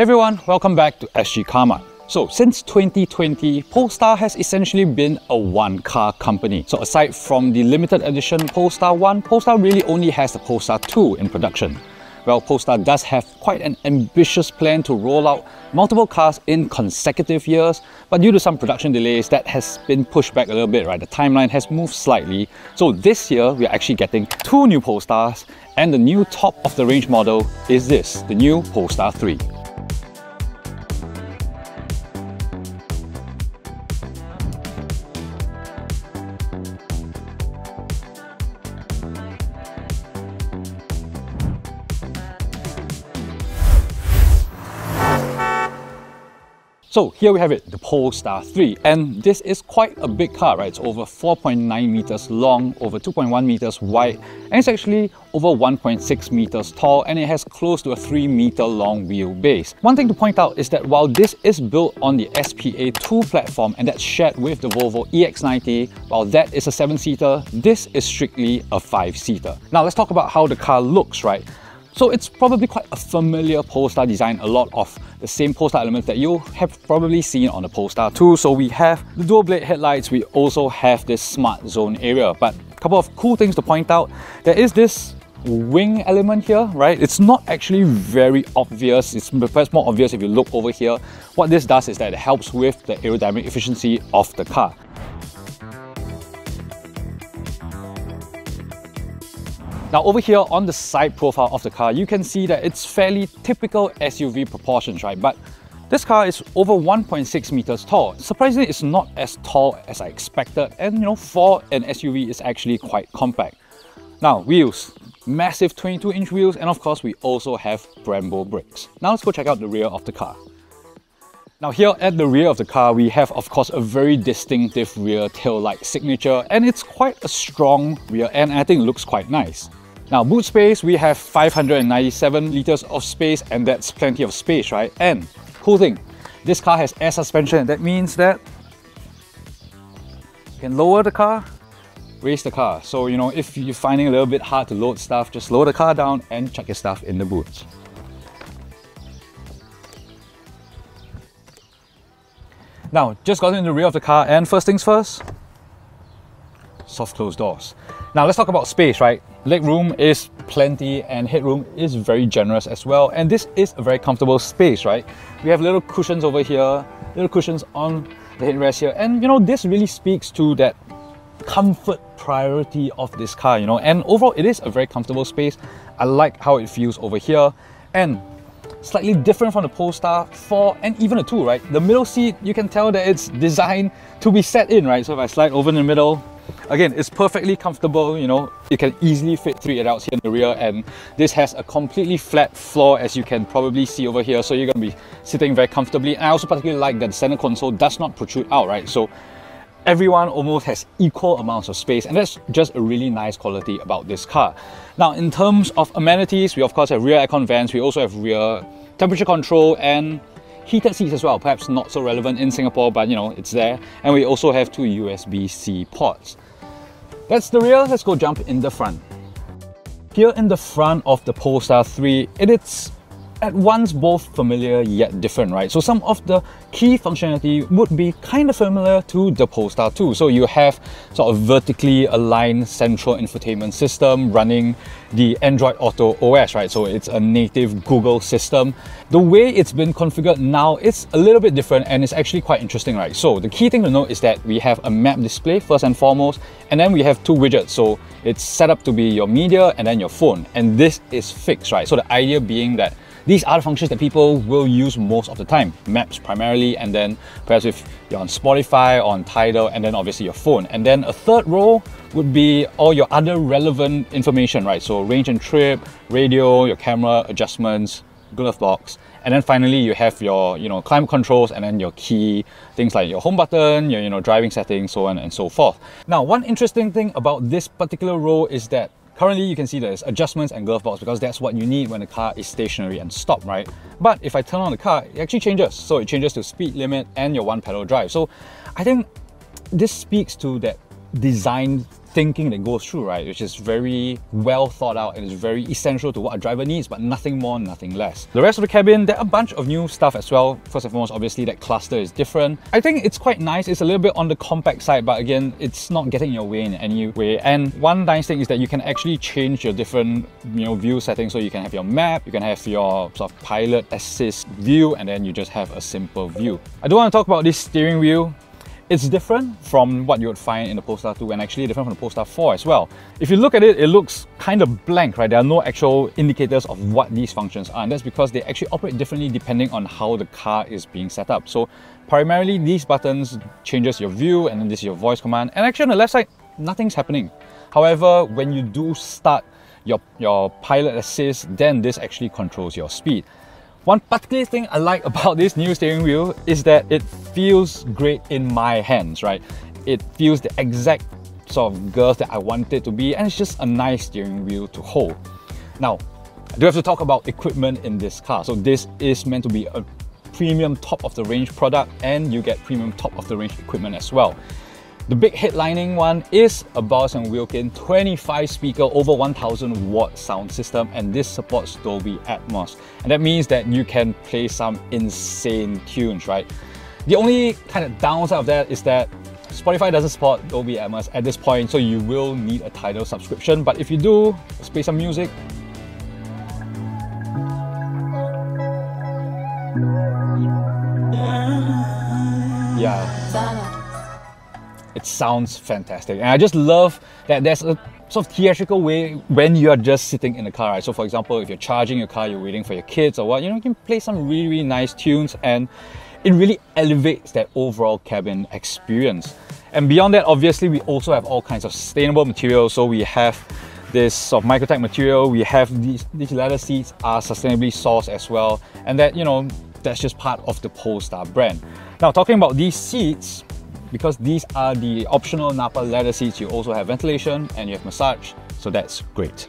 Everyone, welcome back to SG Carmart. So since 2020, Polestar has essentially been a one-car company. So aside from the limited edition Polestar 1, Polestar really only has the Polestar 2 in production. Well, Polestar does have quite an ambitious plan to roll out multiple cars in consecutive years, but due to some production delays, that has been pushed back a little bit, right? The timeline has moved slightly. So this year, we're actually getting two new Polestars, and the new top of the range model is this, the new Polestar 3. So here we have it, the Polestar 3. And this is quite a big car, right? It's over 4.9 meters long, over 2.1 meters wide, and it's actually over 1.6 meters tall, and it has close to a 3 meter long wheelbase. One thing to point out is that while this is built on the SPA2 platform and that's shared with the Volvo EX90, while that is a 7-seater, this is strictly a 5-seater. Now let's talk about how the car looks, right? So it's probably quite a familiar Polestar design, a lot of the same Polestar elements that you have probably seen on the Polestar 2. So we have the dual blade headlights, we also have this smart zone area. But a couple of cool things to point out, there is this wing element here, right? It's not actually very obvious. It's perhaps more obvious if you look over here. What this does is that it helps with the aerodynamic efficiency of the car. Now over here on the side profile of the car, you can see that it's fairly typical SUV proportions, right? But this car is over 1.6 meters tall. Surprisingly, it's not as tall as I expected. And you know, for an SUV, it's actually quite compact. Now, wheels. Massive 22 inch wheels. And of course, we also have Brembo brakes. Now let's go check out the rear of the car. Now here at the rear of the car, we have of course a very distinctive rear tail light signature and it's quite a strong rear end and I think it looks quite nice. Now boot space, we have 597 liters of space and that's plenty of space, right? And cool thing, this car has air suspension. That means that you can lower the car, raise the car. So, you know, if you're finding a little bit hard to load stuff, just lower the car down and chuck your stuff in the boots. Now, just got in the rear of the car and first things first, soft closed doors. Now let's talk about space, right? Leg room is plenty and headroom is very generous as well. And this is a very comfortable space, right? We have little cushions over here, little cushions on the headrest here. And you know, this really speaks to that comfort priority of this car, you know. And overall, it is a very comfortable space. I like how it feels over here. And slightly different from the Polestar 4 and even the 2, right? The middle seat, you can tell that it's designed to be set in, right? So if I slide over in the middle, Again, it's perfectly comfortable, you know, you can easily fit three adults here in the rear and this has a completely flat floor as you can probably see over here. So you're going to be sitting very comfortably. And I also particularly like that the center console does not protrude out, right? So everyone almost has equal amounts of space and that's just a really nice quality about this car. Now, in terms of amenities, we of course have rear aircon vents, we also have rear temperature control and heated seats as well, perhaps not so relevant in Singapore, but you know, it's there. And we also have two USB-C ports. That's the rear, let's go jump in the front. Here in the front of the Polestar 3, it is at once both familiar yet different, right? So some of the key functionality would be kind of familiar to the Polestar 2. So you have sort of vertically aligned central infotainment system running the Android Auto OS, right? So it's a native Google system. The way it's been configured now, it's a little bit different and it's actually quite interesting, right? So the key thing to note is that we have a map display first and foremost, and then we have two widgets. So it's set up to be your media and then your phone. And this is fixed, right? So the idea being that these are the functions that people will use most of the time. Maps primarily, and then perhaps if you're on Spotify, on Tidal, and then obviously your phone. And then a third row would be all your other relevant information, right? So range and trip, radio, your camera adjustments, glove box. And then finally you have your, you know, climate controls and then your key things like your home button, your, you know, driving settings, so on and so forth. Now, one interesting thing about this particular row is that Currently, you can see there's adjustments and glove box because that's what you need when the car is stationary and stop, right? But if I turn on the car, it actually changes. So it changes to speed limit and your one pedal drive. So I think this speaks to that design thinking that goes through, right? Which is very well thought out and is very essential to what a driver needs, but nothing more, nothing less. The rest of the cabin, there are a bunch of new stuff as well. First and foremost, obviously that cluster is different. I think it's quite nice. It's a little bit on the compact side, but again, it's not getting in your way in any way. And one nice thing is that you can actually change your different you know view settings. So you can have your map, you can have your sort of pilot assist view, and then you just have a simple view. I do want to talk about this steering wheel. It's different from what you would find in the Polestar 2 and actually different from the Polestar 4 as well. If you look at it, it looks kind of blank, right? There are no actual indicators of what these functions are and that's because they actually operate differently depending on how the car is being set up. So primarily these buttons changes your view and then this is your voice command and actually on the left side, nothing's happening. However, when you do start your, your pilot assist, then this actually controls your speed. One particular thing I like about this new steering wheel is that it feels great in my hands, right? It feels the exact sort of girth that I want it to be and it's just a nice steering wheel to hold. Now, I do have to talk about equipment in this car. So this is meant to be a premium top of the range product and you get premium top of the range equipment as well. The big headlining one is a Bowers & Wilkins 25 speaker over 1000 watt sound system and this supports Dolby Atmos. And that means that you can play some insane tunes, right? The only kind of downside of that is that Spotify doesn't support Dolby Atmos at this point, so you will need a Tidal subscription. But if you do, let's play some music. Yeah it sounds fantastic. And I just love that there's a sort of theatrical way when you're just sitting in the car, right? So for example, if you're charging your car, you're waiting for your kids or what, you know, you can play some really, really nice tunes and it really elevates that overall cabin experience. And beyond that, obviously, we also have all kinds of sustainable materials. So we have this sort of Microtech material, we have these, these leather seats are sustainably sourced as well. And that, you know, that's just part of the Polestar brand. Now, talking about these seats, because these are the optional Nappa leather seats, you also have ventilation and you have massage, so that's great.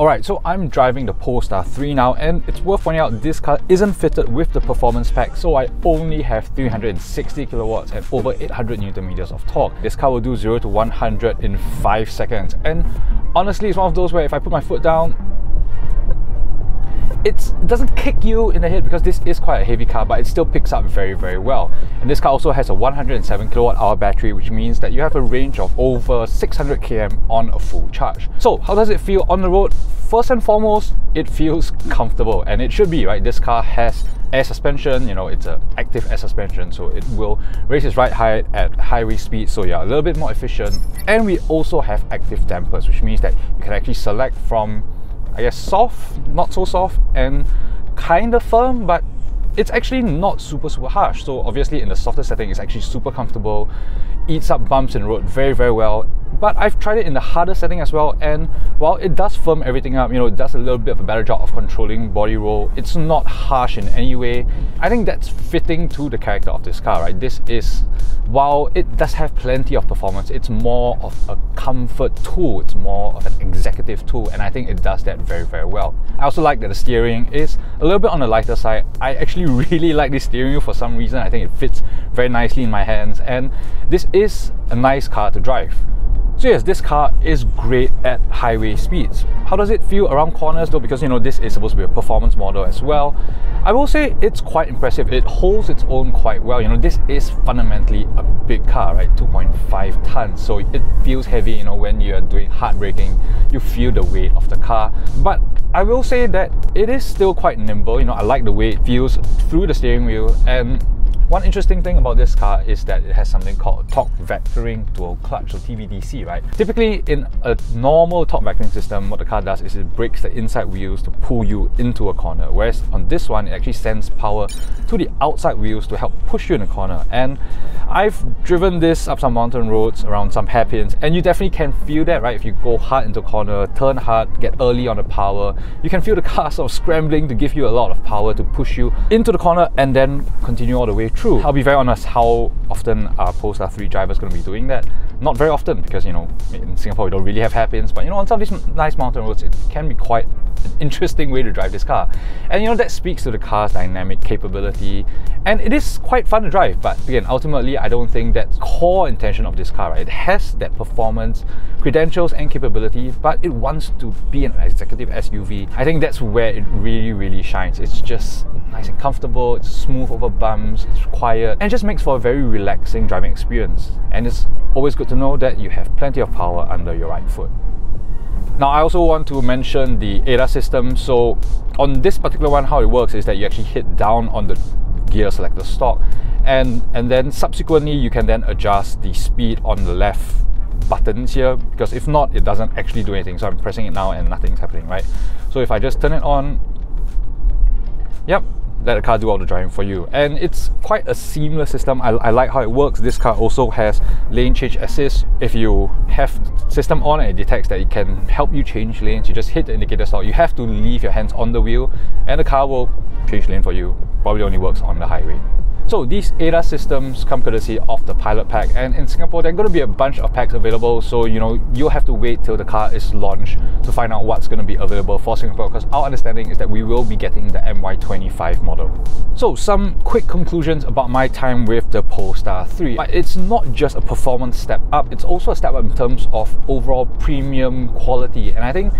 Alright, so I'm driving the Polestar 3 now and it's worth pointing out this car isn't fitted with the performance pack so I only have 360 kilowatts and over 800 newton meters of torque. This car will do 0 to 100 in 5 seconds and honestly it's one of those where if I put my foot down it doesn't kick you in the head because this is quite a heavy car, but it still picks up very, very well. And this car also has a 107 kilowatt hour battery, which means that you have a range of over 600 km on a full charge. So how does it feel on the road? First and foremost, it feels comfortable and it should be, right? This car has air suspension, you know, it's an active air suspension, so it will raise its ride height at highway speed, so you're a little bit more efficient. And we also have active dampers, which means that you can actually select from I guess soft, not so soft, and kind of firm, but it's actually not super super harsh. So obviously in the softer setting, it's actually super comfortable, eats up bumps in the road very very well, but I've tried it in the harder setting as well and while it does firm everything up you know it does a little bit of a better job of controlling body roll it's not harsh in any way. I think that's fitting to the character of this car right? This is while it does have plenty of performance it's more of a comfort tool. It's more of an executive tool and I think it does that very very well. I also like that the steering is a little bit on the lighter side. I actually really like this steering wheel for some reason. I think it fits very nicely in my hands and this is a nice car to drive so yes, this car is great at highway speeds. How does it feel around corners though? Because you know this is supposed to be a performance model as well. I will say it's quite impressive. It holds its own quite well. You know, this is fundamentally a big car, right? 2.5 tons. So it feels heavy, you know, when you're doing hard braking, you feel the weight of the car. But I will say that it is still quite nimble. You know, I like the way it feels through the steering wheel and one interesting thing about this car is that it has something called torque vectoring dual clutch, or TVDC, right? Typically in a normal torque vectoring system, what the car does is it brakes the inside wheels to pull you into a corner, whereas on this one, it actually sends power to the outside wheels to help push you in a corner. And I've driven this up some mountain roads around some hairpins, and you definitely can feel that, right? If you go hard into a corner, turn hard, get early on the power, you can feel the car sort of scrambling to give you a lot of power to push you into the corner and then continue all the way through true. I'll be very honest, how often are Polestar 3 drivers going to be doing that? Not very often because, you know, in Singapore we don't really have hairpins, but you know, on some of these nice mountain roads, it can be quite an interesting way to drive this car. And you know, that speaks to the car's dynamic capability. And it is quite fun to drive, but again, ultimately, I don't think that's core intention of this car, right? It has that performance, credentials, and capability, but it wants to be an executive SUV. I think that's where it really, really shines. It's just nice and comfortable, it's smooth over bumps, it's quiet, and it just makes for a very relaxing driving experience. And it's always good to know that you have plenty of power under your right foot. Now I also want to mention the ADAS system. So on this particular one, how it works is that you actually hit down on the gear selector stalk and, and then subsequently you can then adjust the speed on the left buttons here because if not it doesn't actually do anything so I'm pressing it now and nothing's happening right so if I just turn it on yep let the car do all the driving for you. And it's quite a seamless system. I, I like how it works. This car also has lane change assist. If you have system on and it detects that it can help you change lanes, you just hit the indicator stop. You have to leave your hands on the wheel and the car will change lane for you. Probably only works on the highway. So these ADAS systems come courtesy of the Pilot Pack and in Singapore there are going to be a bunch of packs available so you know you'll have to wait till the car is launched to find out what's going to be available for Singapore because our understanding is that we will be getting the MY25 model. So some quick conclusions about my time with the Polestar 3. It's not just a performance step up, it's also a step up in terms of overall premium quality and I think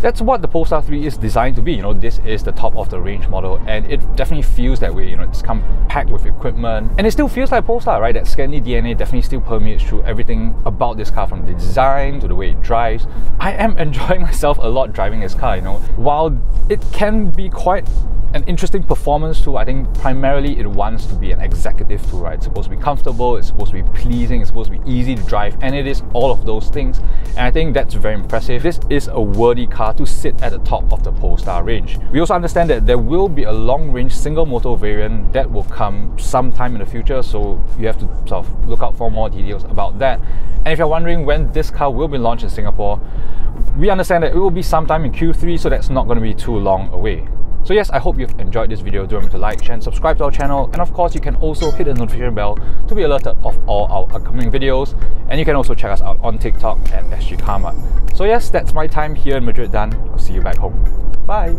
that's what the Polestar 3 is designed to be. You know, this is the top of the range model, and it definitely feels that way. You know, it's come packed with equipment, and it still feels like Polestar, right? That Scandi DNA definitely still permeates through everything about this car, from the design to the way it drives. I am enjoying myself a lot driving this car. You know, while it can be quite an interesting performance tool. I think primarily it wants to be an executive tool, right? It's supposed to be comfortable, it's supposed to be pleasing, it's supposed to be easy to drive, and it is all of those things. And I think that's very impressive. This is a worthy car to sit at the top of the Polestar range. We also understand that there will be a long-range single motor variant that will come sometime in the future, so you have to sort of look out for more details about that. And if you're wondering when this car will be launched in Singapore, we understand that it will be sometime in Q3, so that's not going to be too long away. So yes, I hope you've enjoyed this video. Do remember to like, share and subscribe to our channel. And of course, you can also hit the notification bell to be alerted of all our upcoming videos. And you can also check us out on TikTok at SG Carmart. So yes, that's my time here in Madrid done. I'll see you back home. Bye!